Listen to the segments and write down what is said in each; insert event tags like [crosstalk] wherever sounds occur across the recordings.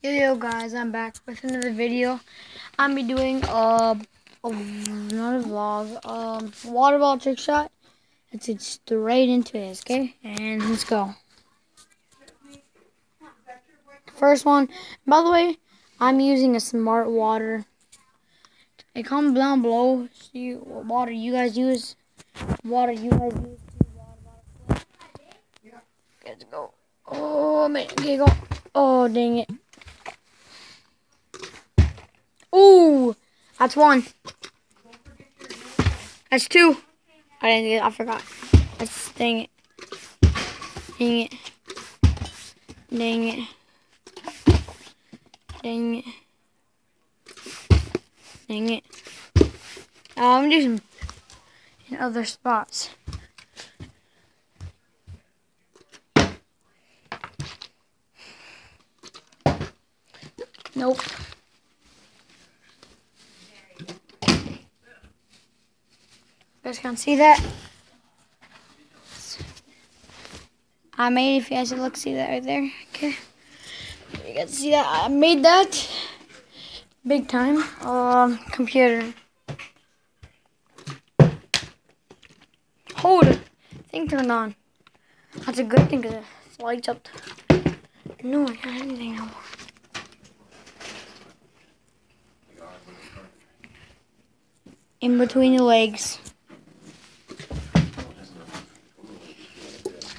Yo, yo, guys, I'm back with another video. I'm be doing uh, a not a vlog, um, water ball trick shot. Let's get straight into this, okay? And let's go. First one. By the way, I'm using a smart water. It comment down below. See what water you guys use. Water you guys use. Let's go. Oh man, okay, go. Oh dang it. That's one. That's two. I didn't get. I forgot. That's dang it. Dang it. Dang it. Dang it. Dang it. Uh, I'm gonna some in other spots. Nope. You guys can't see that. I made if you guys look, see that right there. Okay. You guys see that? I made that big time. Um, computer. Hold it. Thing turned on. That's a good thing because it lights up. No, I can't anything no more. In between the legs.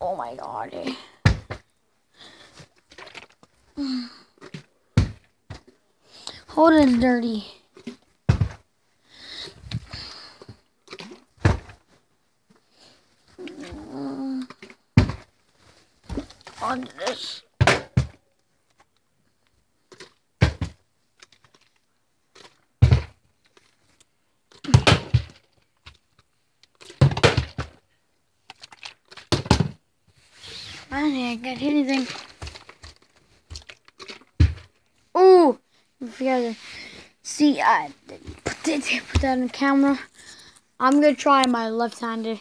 oh my god. [sighs] Hold it dirty. [sighs] on this. I didn't get anything. If you guys see, I put, it, put that on camera. I'm gonna try my left-handed.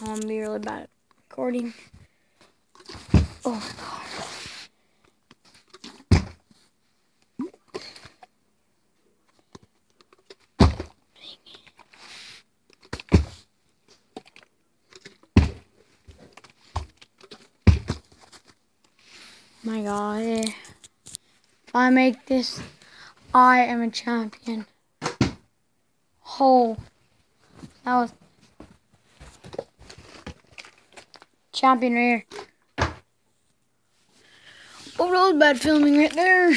I'm gonna be really bad at recording. Oh my god. My god. If I make this, I am a champion. Oh, that was champion right here. Oh, that was bad filming right there.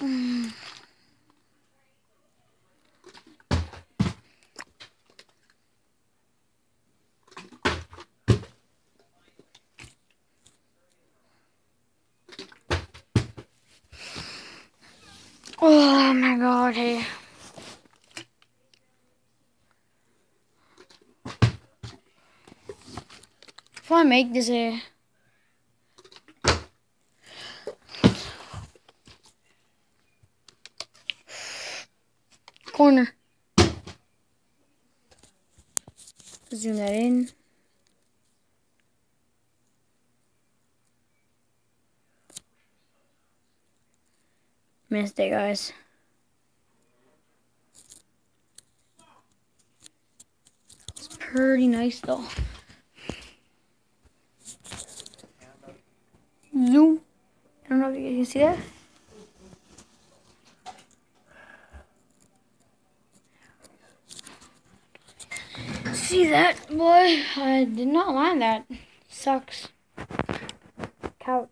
Mm. Oh my god, hey. If I make this a corner, zoom that in. Missed it, guys. It's pretty nice though. Zoom. I don't know if you can see that. See that, boy? I did not land that. Sucks. Couch.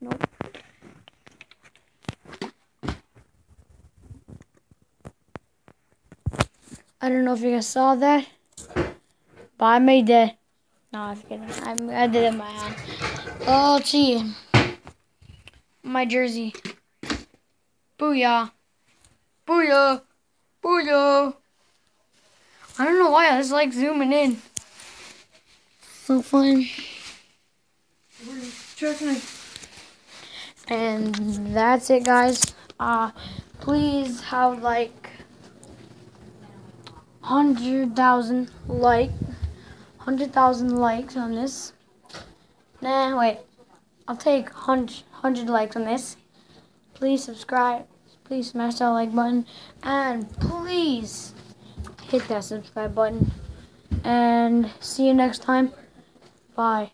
Nope. I don't know if you guys saw that, but I made that. No, I'm kidding. I, I did it by hand. Oh, gee. My jersey. Booyah. Booyah. Booyah. I don't know why I just like zooming in. So fun. And that's it, guys. Uh, please have like hundred thousand like hundred thousand likes on this. Nah, wait. I'll take hundred hundred likes on this. Please subscribe. Please smash that like button, and please hit that subscribe button. And see you next time. Bye.